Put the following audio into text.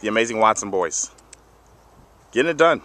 the amazing Watson boys. Getting it done.